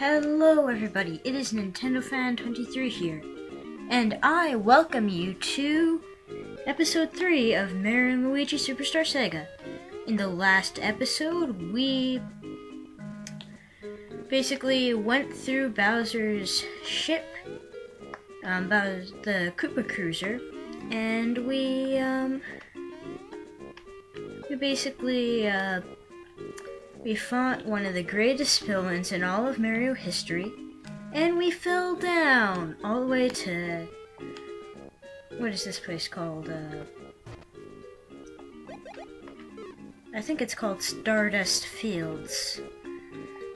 Hello everybody, it is Nintendo Fan 23 here, and I welcome you to episode 3 of Mario Luigi Superstar Saga. In the last episode, we basically went through Bowser's ship, um, Bowser, the Koopa Cruiser, and we, um, we basically, uh, we fought one of the greatest villains in all of Mario history, and we fell down all the way to what is this place called? Uh, I think it's called Stardust Fields.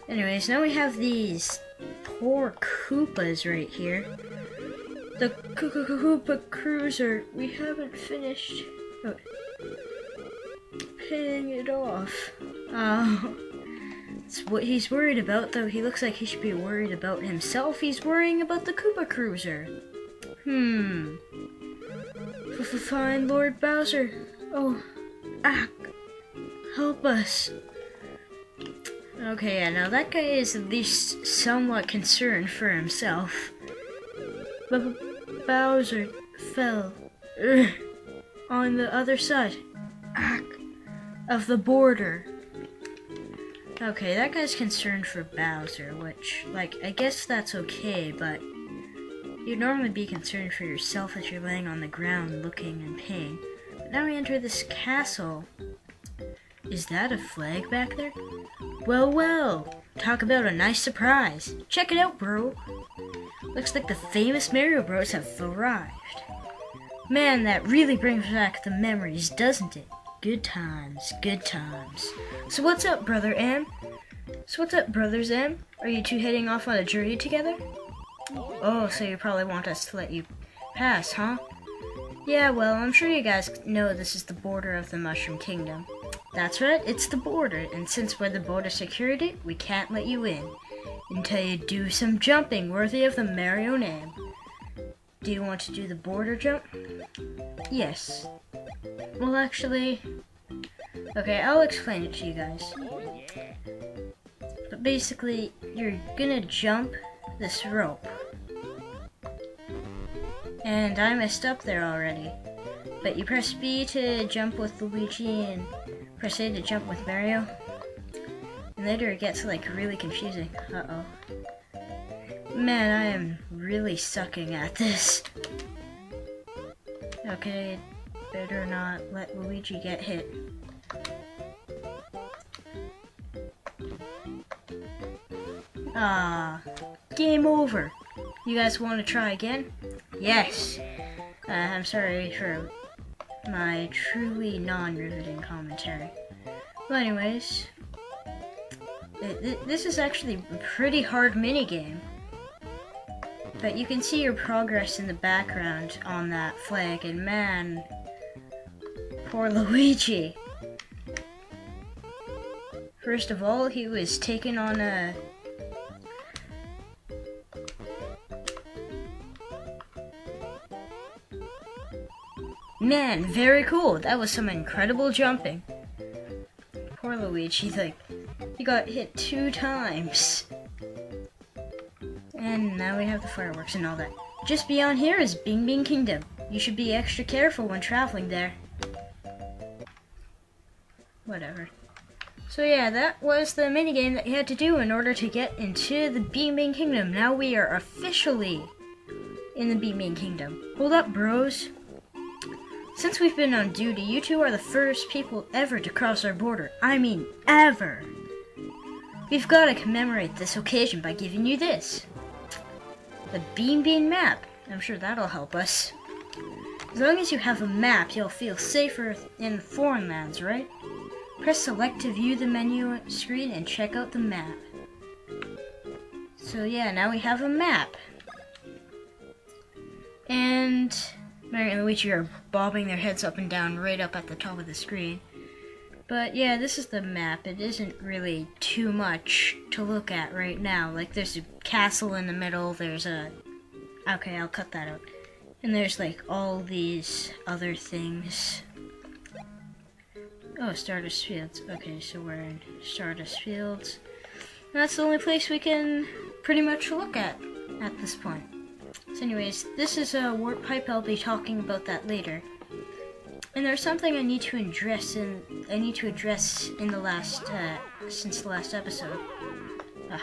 Anyways, now we have these poor Koopas right here. The Koopa Cruiser. We haven't finished oh, paying it off. Oh. It's what he's worried about, though he looks like he should be worried about himself. He's worrying about the Koopa Cruiser. Hmm. F Fine, Lord Bowser. Oh, ah, help us. Okay, yeah, now that guy is at least somewhat concerned for himself. B Bowser fell Ugh. on the other side ah, of the border. Okay, that guy's concerned for Bowser, which, like, I guess that's okay, but you'd normally be concerned for yourself as you're laying on the ground looking in pain. But now we enter this castle. Is that a flag back there? Well, well, talk about a nice surprise. Check it out, bro. Looks like the famous Mario Bros have arrived. Man, that really brings back the memories, doesn't it? Good times, good times. So what's up, Brother M? So what's up, Brothers M? Are you two heading off on a journey together? Oh, so you probably want us to let you pass, huh? Yeah, well, I'm sure you guys know this is the border of the Mushroom Kingdom. That's right, it's the border, and since we're the border security, we can't let you in until you do some jumping worthy of the Mario name. Do you want to do the border jump? Yes. Well, actually, okay, I'll explain it to you guys. But basically, you're gonna jump this rope. And I messed up there already. But you press B to jump with Luigi and press A to jump with Mario. And later it gets like really confusing. Uh-oh. Man, I am really sucking at this. Okay, better not let Luigi get hit. Ah, game over. You guys want to try again? Yes. Uh, I'm sorry for my truly non-riveting commentary. Well, anyways, this is actually a pretty hard minigame. But you can see your progress in the background on that flag, and man, poor Luigi. First of all, he was taken on a Man, very cool. That was some incredible jumping. Poor Luigi, he's like, he got hit two times. And now we have the fireworks and all that. Just beyond here is Bean Bean Kingdom. You should be extra careful when traveling there. Whatever. So yeah, that was the minigame that you had to do in order to get into the Bean Bean Kingdom. Now we are officially in the Bean Bean Kingdom. Hold up, bros. Since we've been on duty, you two are the first people ever to cross our border. I mean, ever. We've got to commemorate this occasion by giving you this. The Bean Bean map. I'm sure that'll help us. As long as you have a map, you'll feel safer in foreign lands, right? Press select to view the menu screen and check out the map. So yeah, now we have a map. And Mario and Luigi are bobbing their heads up and down right up at the top of the screen. But yeah, this is the map. It isn't really too much to look at right now. Like there's a castle in the middle, there's a... Okay, I'll cut that out. And there's like all these other things. Oh, Stardust Fields. Okay, so we're in Stardust Fields. And That's the only place we can pretty much look at at this point. So anyways, this is a warp pipe. I'll be talking about that later. And there's something I need to address in I need to address in the last uh, since the last episode. Ugh.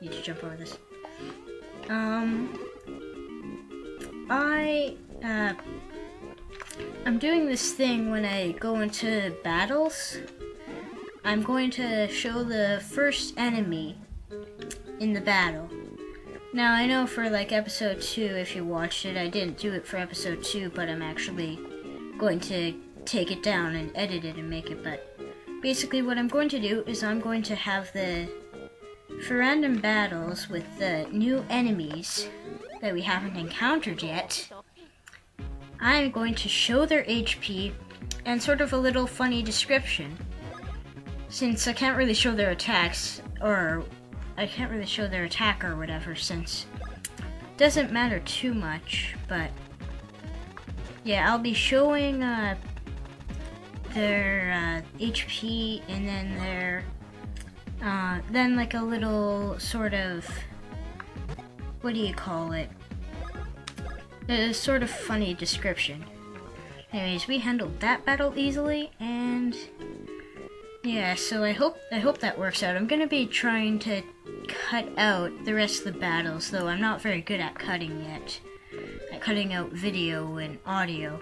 Need to jump over this. Um, I uh, I'm doing this thing when I go into battles. I'm going to show the first enemy in the battle. Now I know for like episode two, if you watched it, I didn't do it for episode two, but I'm actually going to take it down and edit it and make it. But basically, what I'm going to do is I'm going to have the for random battles with the new enemies that we haven't encountered yet. I'm going to show their HP and sort of a little funny description. Since I can't really show their attacks, or I can't really show their attack or whatever, since it doesn't matter too much, but yeah, I'll be showing uh, their uh, HP and then their, uh, then like a little sort of, what do you call it? a sort of funny description. Anyways, we handled that battle easily, and yeah, so I hope I hope that works out. I'm gonna be trying to cut out the rest of the battles, though I'm not very good at cutting yet. At cutting out video and audio,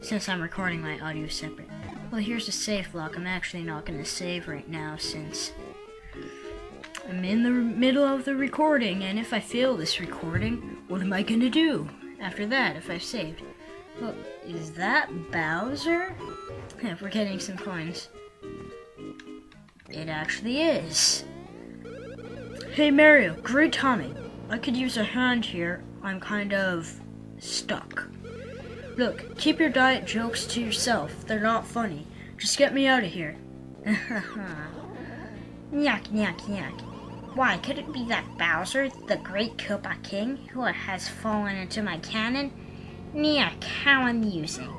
since I'm recording my audio separate. Well, here's a save block. I'm actually not gonna save right now since I'm in the middle of the recording, and if I fail this recording, what am I gonna do after that if I've saved? Well, is that Bowser? Yeah, we're getting some coins. It actually is. Hey Mario, great timing. I could use a hand here. I'm kind of stuck. Look, keep your diet jokes to yourself. They're not funny. Just get me out of here. Nyak, nyak, nyak. Why, could it be that Bowser, the great Koopa King, who has fallen into my cannon? Nyak, how amusing.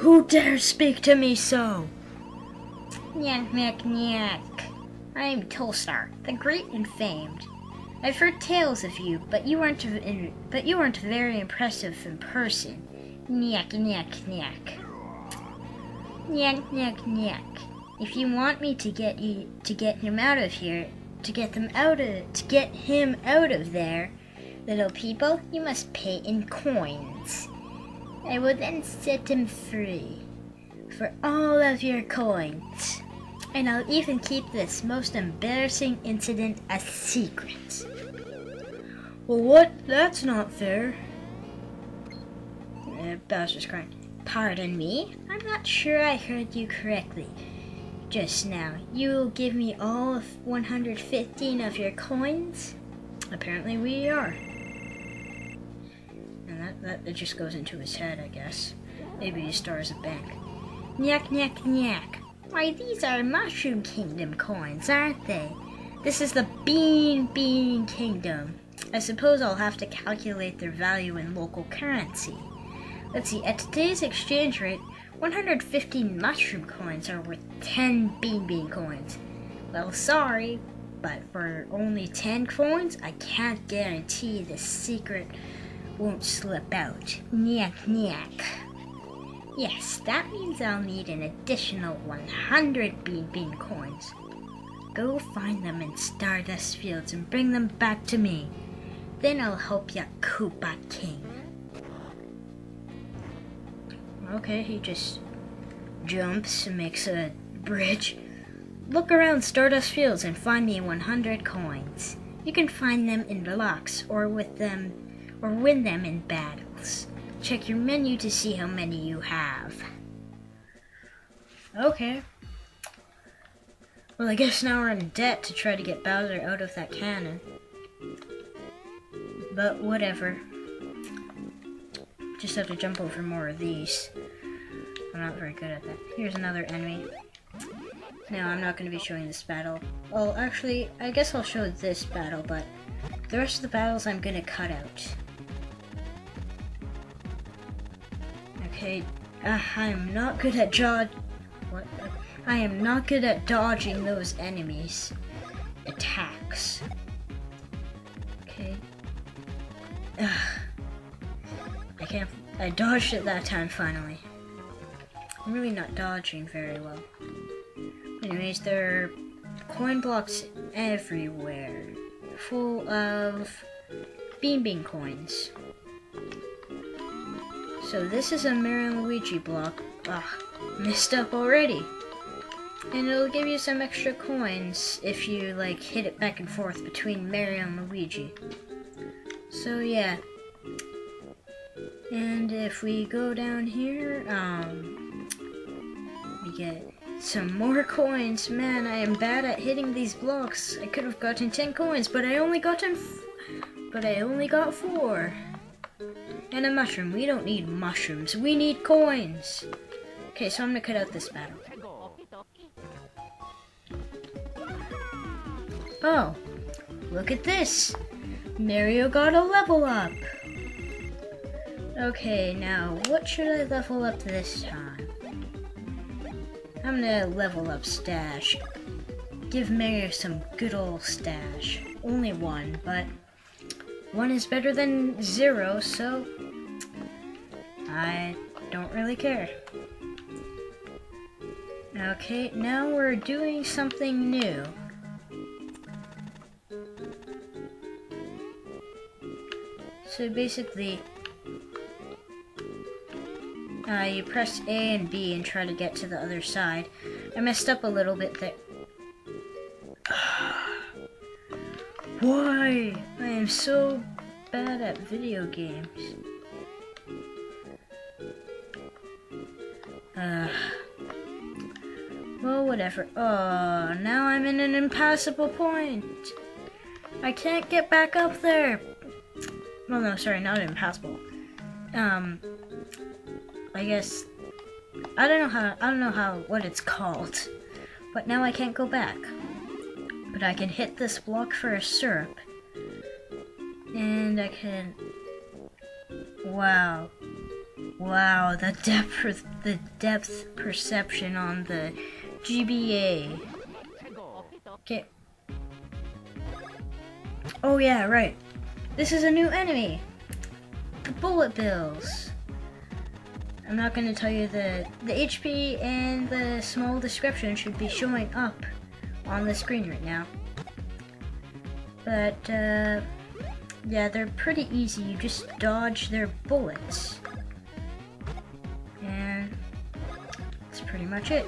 Who dares speak to me so? Nyak, nyak, nyak. I am Tolstar, the great and famed. I've heard tales of you, but you weren't in, but you weren't very impressive in person. Nyak, nyak, nyak. Nyak, nyak, nyak. If you want me to get you to get him out of here, to get them out of to get him out of there, little people, you must pay in coins. I will then set him free for all of your coins. And I'll even keep this most embarrassing incident a secret. Well, what? That's not fair. Uh, Bowser's crying. Pardon me? I'm not sure I heard you correctly just now. You will give me all of 115 of your coins? Apparently we are. That, just goes into his head, I guess. Maybe he stars a bank. Nyak, nyak, nyak. Why, these are Mushroom Kingdom coins, aren't they? This is the Bean Bean Kingdom. I suppose I'll have to calculate their value in local currency. Let's see, at today's exchange rate, 150 mushroom coins are worth 10 bean bean coins. Well, sorry, but for only 10 coins, I can't guarantee the secret won't slip out. Nyak nyak. Yes, that means I'll need an additional 100 bean bean coins. Go find them in Stardust Fields and bring them back to me. Then I'll help ya, Koopa King. Okay, he just jumps and makes a bridge. Look around Stardust Fields and find me 100 coins. You can find them in blocks or with them or win them in battles. Check your menu to see how many you have. Okay. Well, I guess now we're in debt to try to get Bowser out of that cannon. But whatever. Just have to jump over more of these. I'm not very good at that. Here's another enemy. No, I'm not going to be showing this battle. Well, actually, I guess I'll show this battle, but the rest of the battles I'm going to cut out. Okay, uh, I am not good at dodge. What? I am not good at dodging those enemies. attacks. Okay. Ugh. I can't. I dodged it that time finally. I'm really not dodging very well. Anyways, there are coin blocks everywhere, full of Bean Bean coins. So this is a Mario Luigi block. Ah, messed up already. And it'll give you some extra coins if you like hit it back and forth between Mario and Luigi. So yeah. And if we go down here, um, we get some more coins. Man, I am bad at hitting these blocks. I could have gotten 10 coins, but I only got 10 but I only got 4. And a mushroom. We don't need mushrooms. We need coins. Okay, so I'm gonna cut out this battle. Oh, look at this. Mario got a level up. Okay, now what should I level up this time? I'm gonna level up Stache. Give Mario some good old Stache. Only one, but one is better than zero, so I don't really care. Okay, now we're doing something new. So basically, uh, you press A and B and try to get to the other side. I messed up a little bit there. Why? I am so bad at video games. Uh, well, whatever. Oh, now I'm in an impassable point. I can't get back up there. Well, no, sorry, not impassable. Um, I guess I don't know how I don't know how what it's called, but now I can't go back. But I can hit this block for a syrup, and I can. Wow, wow, the depth the depth perception on the GBA. Okay. Oh yeah, right. This is a new enemy. The bullet bills. I'm not going to tell you the the HP and the small description should be showing up on the screen right now. But uh, yeah, they're pretty easy. You just dodge their bullets, and that's pretty much it.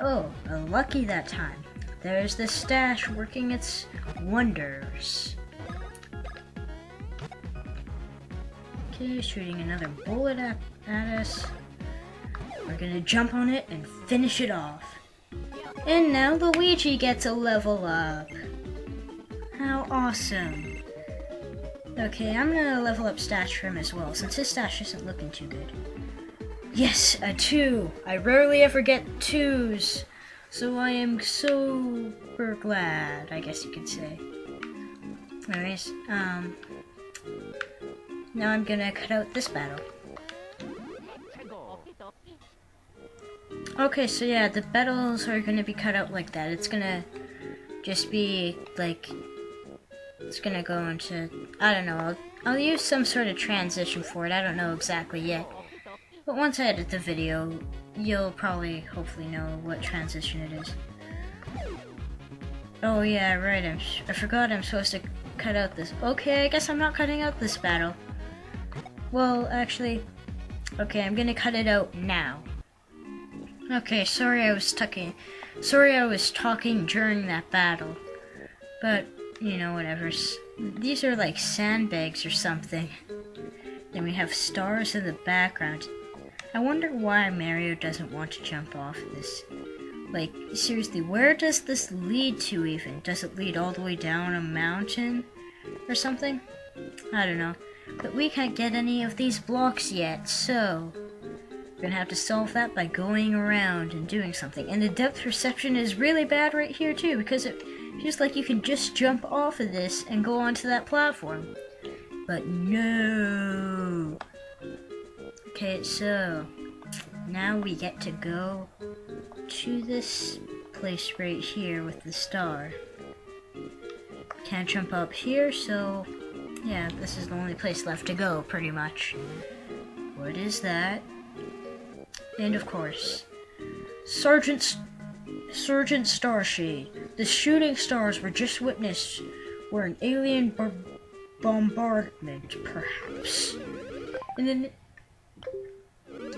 Oh, lucky that time. There's the stache working its wonders. Okay, shooting another bullet at, at us. We're gonna jump on it and finish it off. And now Luigi gets a level up. How awesome. Okay, I'm gonna level up Stache for him as well, since his stache isn't looking too good. Yes, a two! I rarely ever get twos, so I am super glad, I guess you could say. Anyways, um, now I'm gonna cut out this battle. Okay, so yeah, the battles are gonna be cut out like that. It's gonna just be like, it's gonna go into, I don't know, I'll, I'll use some sort of transition for it. I don't know exactly yet. But once I edit the video, you'll probably, hopefully know what transition it is. Oh yeah, right, I'm, I forgot I'm supposed to cut out this. Okay, I guess I'm not cutting out this battle. Well, actually, okay, I'm gonna cut it out now. Okay, sorry I was talking. Sorry I was talking during that battle. But, you know, whatever. These are like sandbags or something. Then we have stars in the background. I wonder why Mario doesn't want to jump off this. Like, seriously, where does this lead to even? Does it lead all the way down a mountain? Or something? I don't know. But we can't get any of these blocks yet, so gonna have to solve that by going around and doing something. And the depth perception is really bad right here too, because it feels like you can just jump off of this and go onto that platform. But no. Okay, so now we get to go to this place right here with the star. Can't jump up here, so yeah, this is the only place left to go, pretty much. What is that? And of course, Sergeant Sergeant Starshade. The shooting stars were just witnessed were an alien bar- bombardment, perhaps. In the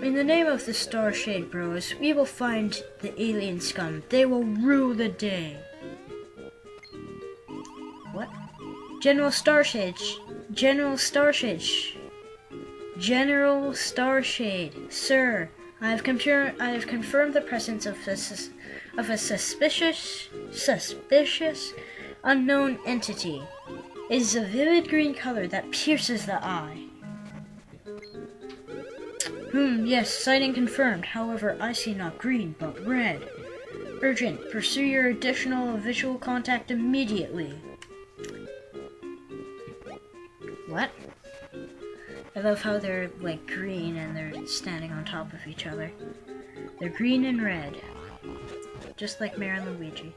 in the name of the Starshade Bros, we will find the alien scum. They will rule the day. What? General Starshade. General Starshade. General Starshade. Sir, I have, confirmed. I have confirmed the presence of a, sus- of a suspicious, suspicious, unknown entity. It is a vivid green color that pierces the eye. Hmm, yes, sighting confirmed. However, I see not green, but red. Urgent, pursue your additional visual contact immediately. What? I love how they're like green and they're standing on top of each other. They're green and red. Just like Mario and Luigi.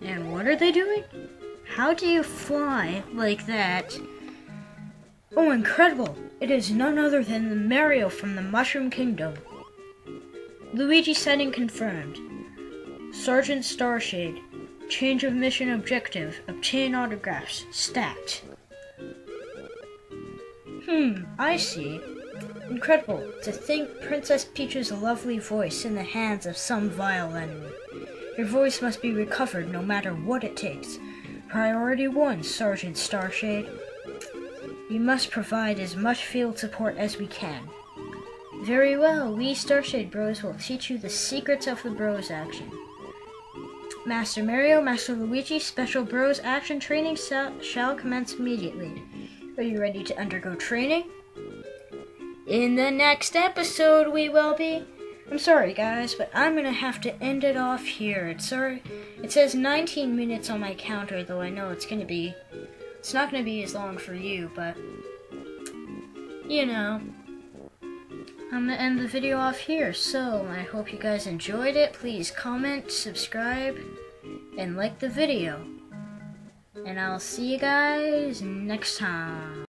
And what are they doing? How do you fly like that? Oh, incredible! It is none other than the Mario from the Mushroom Kingdom. Luigi sighting confirmed. Sergeant Starshade. Change of mission objective. Obtain autographs. Stat. Hmm, I see. Incredible to think Princess Peach's lovely voice in the hands of some vile enemy. Your voice must be recovered no matter what it takes. Priority 1, Sergeant Starshade. We must provide as much field support as we can. Very well, we Starshade Bros will teach you the secrets of the Bros action. Master Mario, Master Luigi, Special Bros action training shall, commence immediately. Are you ready to undergo training? In the next episode, we will be. I'm sorry, guys, but I'm gonna have to end it off here. It's sorry. It says 19 minutes on my counter, though I know it's gonna be. It's not gonna be as long for you, but you know. I'm gonna end the video off here. So I hope you guys enjoyed it. Please comment, subscribe, and like the video. And I'll see you guys next time.